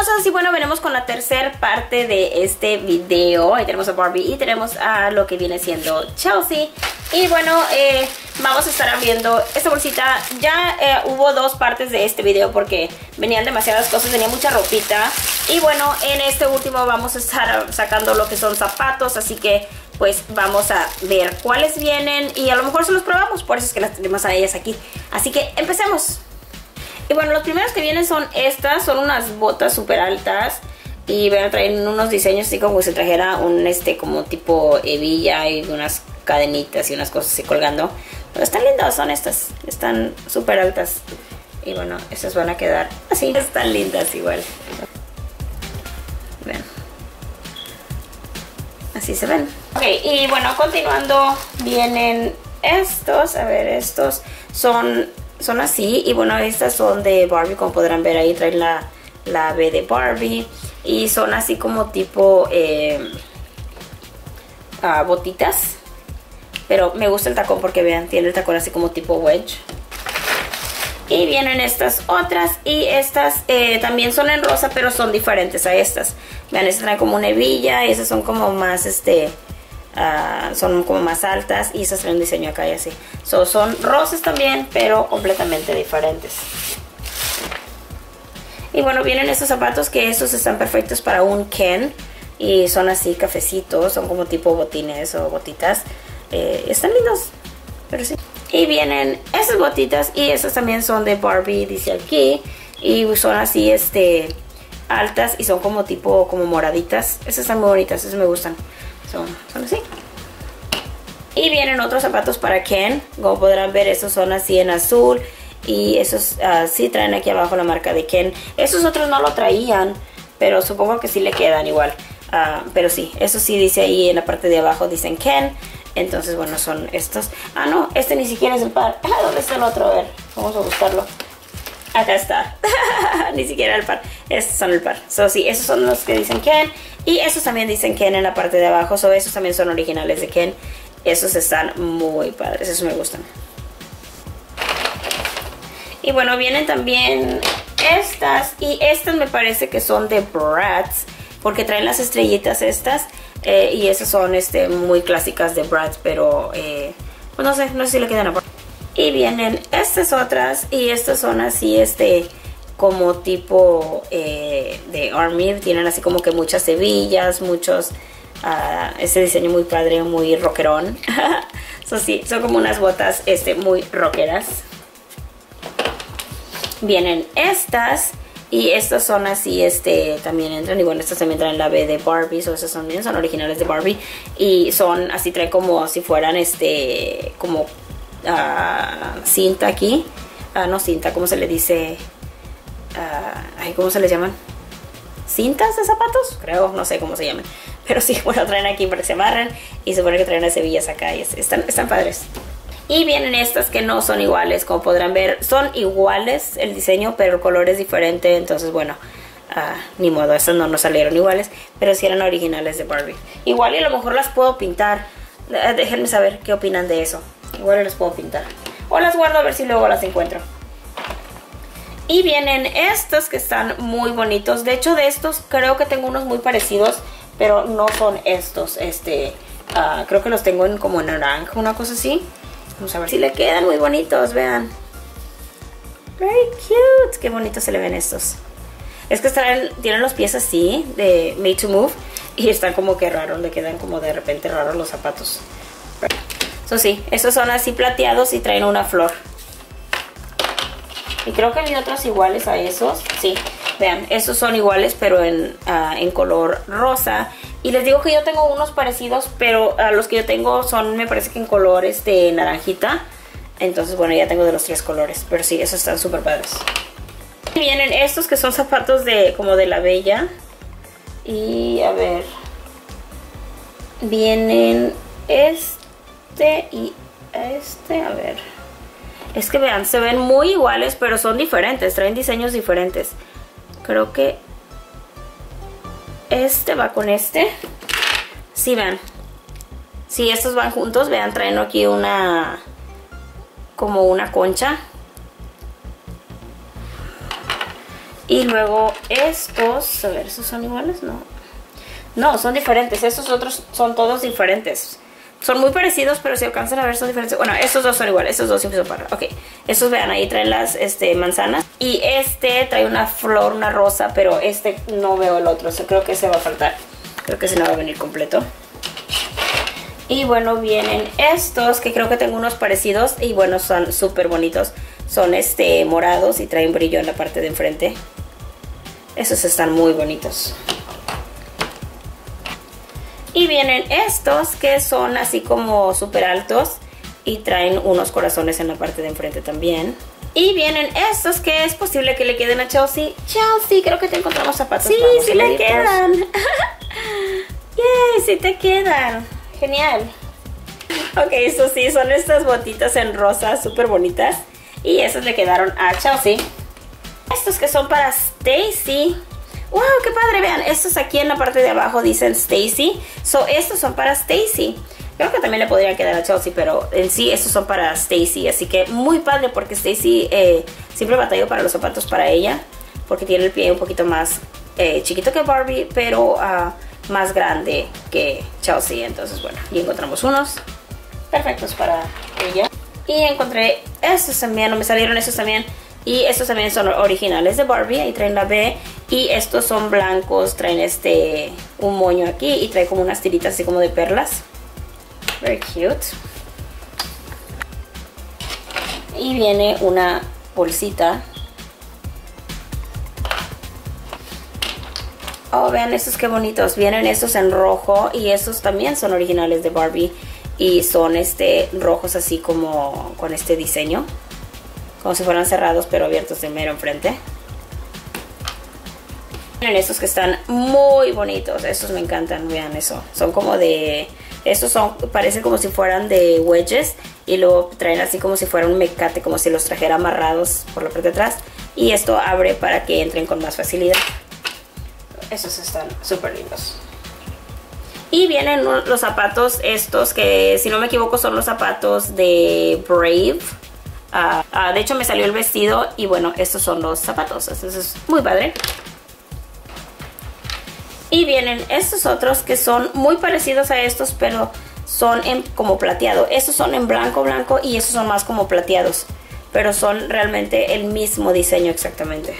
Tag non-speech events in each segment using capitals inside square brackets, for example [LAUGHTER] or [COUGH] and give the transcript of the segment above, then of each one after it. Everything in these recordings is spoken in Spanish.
hermosas, y bueno, venimos con la tercera parte de este video. Ahí tenemos a Barbie y tenemos a lo que viene siendo Chelsea. Y bueno, eh, vamos a estar abriendo esta bolsita. Ya eh, hubo dos partes de este video porque venían demasiadas cosas, tenía mucha ropita. Y bueno, en este último vamos a estar sacando lo que son zapatos, así que pues vamos a ver cuáles vienen y a lo mejor se los probamos, por eso es que las tenemos a ellas aquí. Así que empecemos. Y bueno, los primeros que vienen son estas, son unas botas súper altas. Y vean, traen unos diseños así como si trajera un este como tipo hebilla y unas cadenitas y unas cosas así colgando. Pero están lindas, son estas. Están súper altas. Y bueno, estas van a quedar así. [LAUGHS] Están lindas igual. Vean. Así se ven. Ok, y bueno, continuando vienen estos. A ver, estos son son así. Y bueno, estas son de Barbie, como podrán ver ahí traen la, la B de Barbie. Y son así como tipo eh, ah, botitas. Pero me gusta el tacón porque vean, tiene el tacón así como tipo wedge. Y vienen estas otras y estas eh, también son en rosa, pero son diferentes a estas. Vean, estas traen como una hebilla y esas son como más, este, uh, son como más altas y esas traen un diseño acá y así. So, son rosas también, pero completamente diferentes. Y bueno, vienen estos zapatos que estos están perfectos para un Ken. Y son así cafecitos, son como tipo botines o botitas. Eh, están lindos, pero sí. Y vienen esas botitas y esas también son de Barbie, dice aquí. Y son así, este, altas y son como tipo, como moraditas. Esas están muy bonitas, esas me gustan. Son, son así. Y vienen otros zapatos para Ken. Como podrán ver, estos son así en azul. Y esos uh, sí traen aquí abajo la marca de Ken. Esos otros no lo traían, pero supongo que sí le quedan igual. Uh, pero sí, eso sí dice ahí en la parte de abajo, dicen Ken. Entonces, bueno, son estos. Ah, no, este ni siquiera es el par. [LAUGHS] ¿Dónde está el otro? A ver, vamos a buscarlo. Acá está. [LAUGHS] ni siquiera el par. Estos son el par. So, sí, esos son los que dicen Ken. Y esos también dicen Ken en la parte de abajo. So, esos también son originales de Ken. Esos están muy padres. Esos me gustan. Y bueno, vienen también estas. Y estas me parece que son de Bratz. Porque traen las estrellitas estas. Eh, y esas son este, muy clásicas de Bratz. Pero eh, pues no sé, no sé si le quedan a Y vienen estas otras. Y estas son así, este como tipo eh, de Army. Tienen así como que muchas hebillas, muchos... Uh, este diseño muy padre, muy rockerón. [LAUGHS] so, sí, son como unas botas este, muy rockeras. Vienen estas. Y estas son así, este, también entran. Y bueno, estas también traen la B de Barbie. O esas son bien, son originales de Barbie. Y son así, traen como si fueran, este, como uh, cinta aquí. Uh, no cinta, ¿cómo se le dice? ay, ¿cómo se les llaman? ¿Cintas de zapatos? Creo, no sé cómo se llaman. Pero sí, [LAUGHS] bueno, traen aquí para que se amarran. Y supone que traen las hebillas acá. Y están, están padres. Y vienen estas que no son iguales, como podrán ver. Son iguales el diseño, pero el color es diferente. Entonces, bueno, ni modo, estas no nos salieron iguales. Pero sí eran originales de Barbie. Igual y a lo mejor las puedo pintar. Déjenme saber qué opinan de eso. Igual las puedo pintar. O las guardo a ver si luego las encuentro. Y vienen estos que están muy bonitos. De hecho, de estos creo que tengo unos muy parecidos, pero no son estos. Este, uh, creo que los tengo en como en naranja, una cosa así. Vamos a ver si le quedan muy bonitos, vean. Very cute. Qué bonitos se le ven estos. Es que están, tienen los pies así, de Made to Move. Y están como que raros, le quedan como de repente raros los zapatos. Eso sí, estos son así plateados y traen una flor. Y creo que hay otros iguales a esos. Sí, vean, estos son iguales pero en, uh, en color rosa. Y les digo que yo tengo unos parecidos, pero uh, los que yo tengo son, me parece que en color este naranjita. Entonces, bueno, ya tengo de los tres colores. Pero sí, esos están súper padres. Vienen estos que son zapatos de como de la bella. Y a ver. Vienen este y este, a ver. Es que vean, se ven muy iguales, pero son diferentes, traen diseños diferentes. Creo que este va con este. Sí, vean. Si estos van juntos, vean, traen aquí una... como una concha. Y luego estos, a ver, ¿esos son iguales? No. No, son diferentes. Estos otros son todos diferentes. Son muy parecidos, pero si alcanzan a ver son diferentes. Bueno, estos dos son iguales, estos dos siempre son para. Ok, estos vean, ahí traen las este, manzanas. Y este trae una flor, una rosa, pero este no veo el otro. O creo que se va a faltar. Creo que se no va a venir completo. Y bueno, vienen estos, que creo que tengo unos parecidos. Y bueno, son súper bonitos. Son este morados y traen brillo en la parte de enfrente. Esos están muy bonitos. Y vienen estos que son así como súper altos y traen unos corazones en la parte de enfrente también. Y vienen estos que es posible que le queden a Chelsea. Chelsea, creo que te encontramos zapatos. Sí, sí le quedan. [LAUGHS] Yay, sí te quedan. Genial. Ok, eso sí, son estas botitas en rosa súper bonitas. Y esas le quedaron a Chelsea. Estos que son para Stacy. ¡Wow! ¡Qué padre! Vean, estos aquí en la parte de abajo dicen Stacy. So, estos son para Stacy. Creo que también le podrían quedar a Chelsea, pero en sí estos son para Stacy. Así que muy padre porque Stacy eh, siempre batalló para los zapatos para ella. Porque tiene el pie un poquito más eh, chiquito que Barbie, pero uh, más grande que Chelsea. Entonces, bueno, y encontramos unos perfectos para ella. Y encontré estos también, no me salieron estos también. Y estos también son originales de Barbie, ahí traen la B. Y estos son blancos, traen este un moño aquí y trae como unas tiritas así como de perlas. Very cute. Y viene una bolsita. Oh, vean estos qué bonitos. Vienen estos en rojo y estos también son originales de Barbie. Y son este rojos así como con este diseño como si fueran cerrados pero abiertos de mero enfrente. Miren estos que están muy bonitos, estos me encantan, vean eso, son como de, estos son, parecen como si fueran de wedges y luego traen así como si fuera un mecate, como si los trajera amarrados por la parte de atrás y esto abre para que entren con más facilidad. Estos están súper lindos. Y vienen los zapatos estos, que si no me equivoco son los zapatos de Brave. Ah, ah, de hecho me salió el vestido y bueno, estos son los zapatos. Entonces es muy padre. Y vienen estos otros que son muy parecidos a estos, pero son en, como plateado. Estos son en blanco, blanco y estos son más como plateados. Pero son realmente el mismo diseño exactamente.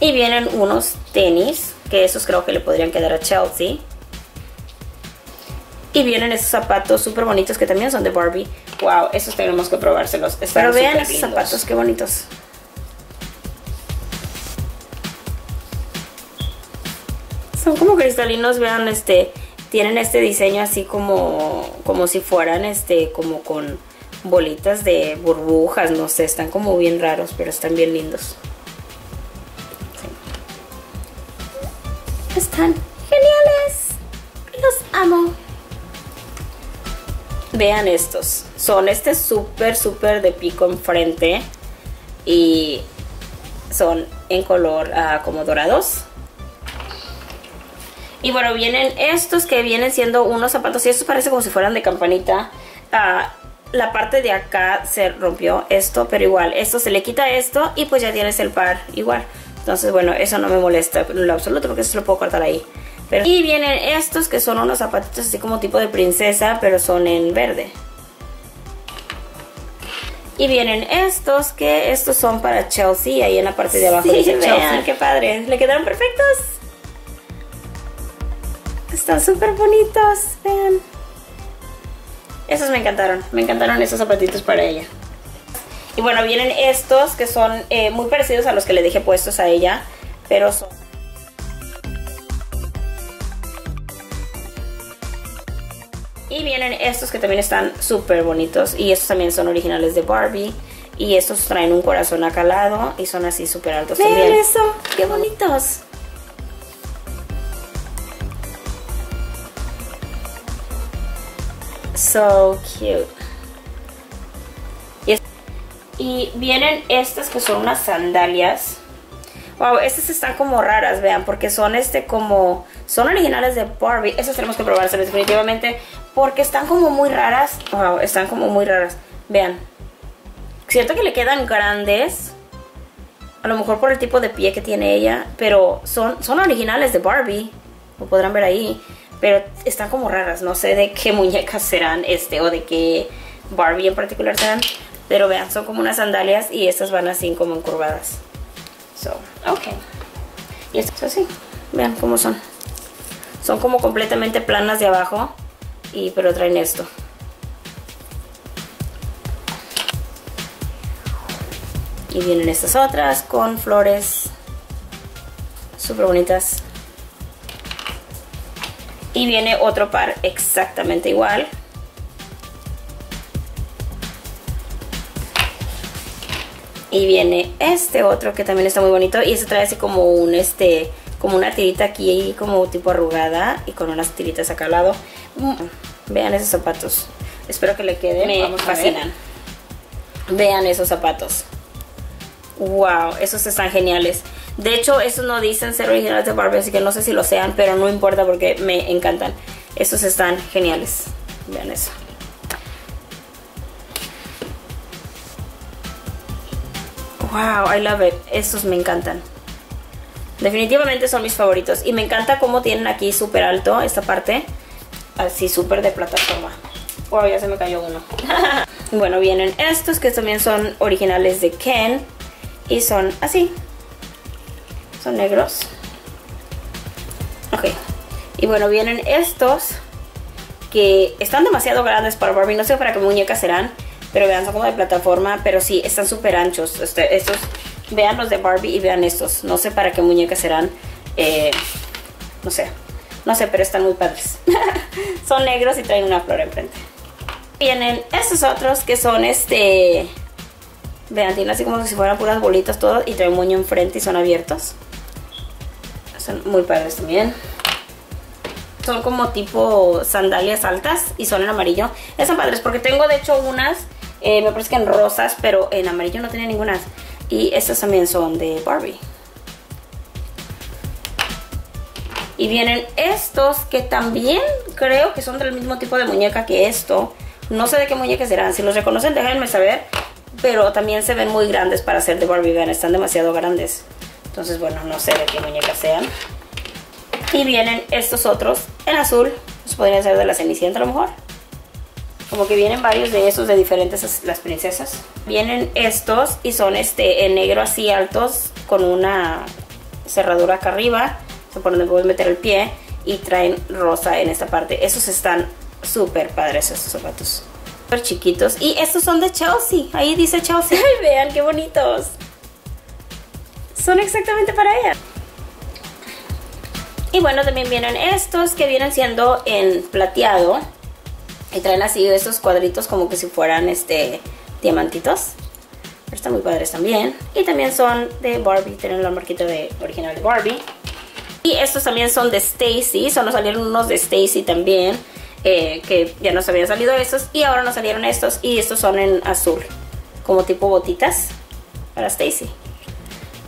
Y vienen unos tenis, que esos creo que le podrían quedar a Chelsea. Y vienen esos zapatos súper bonitos que también son de Barbie. Wow, esos tenemos que probárselos. Pero vean esos zapatos, qué bonitos. Son como cristalinos, vean, este, tienen este diseño así como, como si fueran, este, como con bolitas de burbujas, no sé, están como bien raros, pero están bien lindos. Están geniales. Los amo. Vean estos. Son este súper, súper de pico enfrente. Y son en color ah, como dorados. Y bueno, vienen estos que vienen siendo unos zapatos. Y estos parece como si fueran de campanita. Ah, la parte de acá se rompió esto, pero igual, esto se le quita esto y pues ya tienes el par igual. Entonces, bueno, eso no me molesta en lo absoluto porque eso lo puedo cortar ahí y vienen estos que son unos zapatitos así como tipo de princesa, pero son en verde. Y vienen estos, que estos son para Chelsea, ahí en la parte de abajo sí, dice Chelsea. qué padre. ¿Le quedaron perfectos? Están súper bonitos, vean. Esos me encantaron, me encantaron esos zapatitos para ella. Y bueno, vienen estos que son eh, muy parecidos a los que le dejé puestos a ella, pero son... Y vienen estos que también están súper bonitos. Y estos también son originales de Barbie. Y estos traen un corazón acá al lado y son así súper altos Vean también. eso! ¡Qué bonitos! So cute. Y, vienen estas que son unas sandalias. Wow, estas están como raras, vean, porque son este como... Son originales de Barbie. Estas tenemos que probárselas definitivamente porque están como muy raras. Wow, están como muy raras. Vean. Siento que le quedan grandes. A lo mejor por el tipo de pie que tiene ella, pero son, son originales de Barbie. Lo podrán ver ahí. Pero están como raras. No sé de qué muñecas serán este o de qué Barbie en particular serán. Pero vean, son como unas sandalias y estas van así como encurvadas. So, ok. Y esto es así. Vean cómo son. Son como completamente planas de abajo. Y, pero traen esto. Y vienen estas otras con flores súper bonitas. Y viene otro par exactamente igual. Y viene este otro que también está muy bonito. Y este trae así como un este. Como una tirita aquí como tipo arrugada. Y con unas tiritas acá al lado. Mm, vean esos zapatos. Espero que le queden. Me fascinan. Vean esos zapatos. Wow, esos están geniales. De hecho, esos no dicen ser originales de Barbie, así que no sé si lo sean, pero no importa porque me encantan. Estos están geniales. Vean eso. Wow, I love it. Estos me encantan. Definitivamente son mis favoritos. Y me encanta cómo tienen aquí súper alto esta parte. Así súper de plataforma. Wow, ya se me cayó uno. [LAUGHS] bueno, vienen estos que también son originales de Ken. Y son así. Son negros. Ok. Y bueno, vienen estos que están demasiado grandes para Barbie. No sé para qué muñecas serán. Pero vean, son como de plataforma. Pero sí, están súper anchos. Este, estos, vean los de Barbie y vean estos. No sé para qué muñecas serán. Eh, no sé. No sé, pero están muy padres. [LAUGHS] son negros y traen una flor enfrente. Vienen estos otros que son este Vean, tiene así como si fueran puras bolitas todo y trae un moño enfrente y son abiertos. Son muy padres también. Son como tipo sandalias altas y son en amarillo. Están padres porque tengo de hecho unas, eh, me parece que en rosas, pero en amarillo no tenía ninguna. Y estas también son de Barbie. Y vienen estos que también creo que son del mismo tipo de muñeca que esto. No sé de qué muñecas serán. Si los reconocen, déjenme saber pero también se ven muy grandes para ser de Barbie Van, están demasiado grandes. Entonces, bueno, no sé de qué muñecas sean. Y vienen estos otros en azul, pues podrían ser de la Cenicienta a lo mejor. Como que vienen varios de esos de diferentes las princesas. Vienen estos y son este en negro así altos con una cerradura acá arriba, por donde puedes meter el pie y traen rosa en esta parte. Esos están súper padres estos zapatos súper chiquitos. Y estos son de Chelsea. Ahí dice Chelsea. [LAUGHS] Ay, vean qué bonitos. Son exactamente para ella. Y bueno, también vienen estos que vienen siendo en plateado. Y traen así estos cuadritos como que si fueran este diamantitos. Pero están muy padres también. Y también son de Barbie. Tienen la marquita de original de Barbie. Y estos también son de Stacy. Solo salieron unos de Stacy también. Eh, que ya nos habían salido estos y ahora nos salieron estos y estos son en azul, como tipo botitas para Stacy.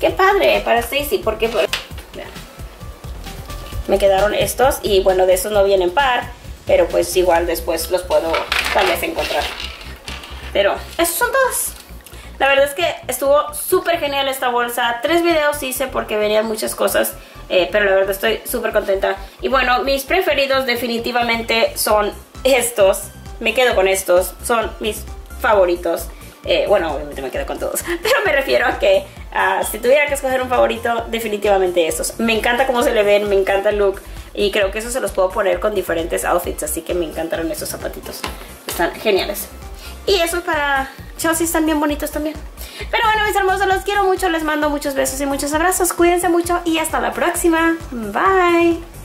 ¡Qué padre! Para Stacy, porque me quedaron estos y bueno, de estos no vienen par, pero pues igual después los puedo tal vez encontrar. Pero esos son todos. La verdad es que estuvo súper genial esta bolsa. Tres videos hice porque venían muchas cosas. Eh, pero la verdad estoy súper contenta. Y bueno, mis preferidos definitivamente son estos. Me quedo con estos. Son mis favoritos. Eh, bueno, obviamente me quedo con todos. [LAUGHS] Pero me refiero a que ah, si tuviera que escoger un favorito, definitivamente estos. Me encanta cómo se le ven, me encanta el look. Y creo que eso se los puedo poner con diferentes outfits. Así que me encantaron estos zapatitos. Están geniales. Y eso para Chelsea están bien bonitos también. Pero bueno, mis hermosos, los quiero mucho. Les mando muchos besos y muchos abrazos. Cuídense mucho y hasta la próxima. Bye.